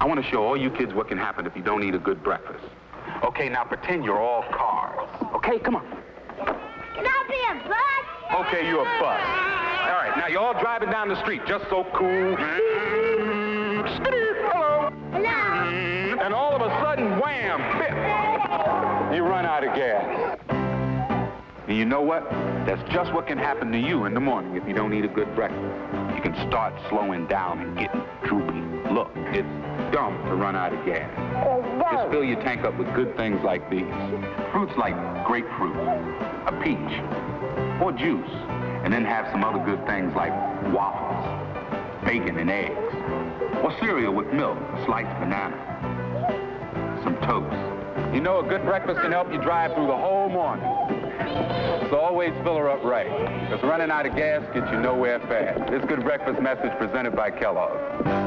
I want to show all you kids what can happen if you don't eat a good breakfast. Okay, now pretend you're all cars. Okay, come on. Can I be a bus? Okay, you're a bus. All right, now you're all driving down the street, just so cool. Hello. Hello. And all of a sudden, wham, bip, you run out of gas. And you know what? That's just what can happen to you in the morning if you don't eat a good breakfast. You can start slowing down and getting droopy. Look, it's dumb to run out of gas. Just fill your tank up with good things like these. Fruits like grapefruit, a peach, or juice. And then have some other good things like waffles, bacon and eggs, or cereal with milk, a sliced banana, some toast. You know, a good breakfast can help you drive through the whole morning. So always fill her up right, because running out of gas gets you nowhere fast. This good breakfast message presented by Kellogg.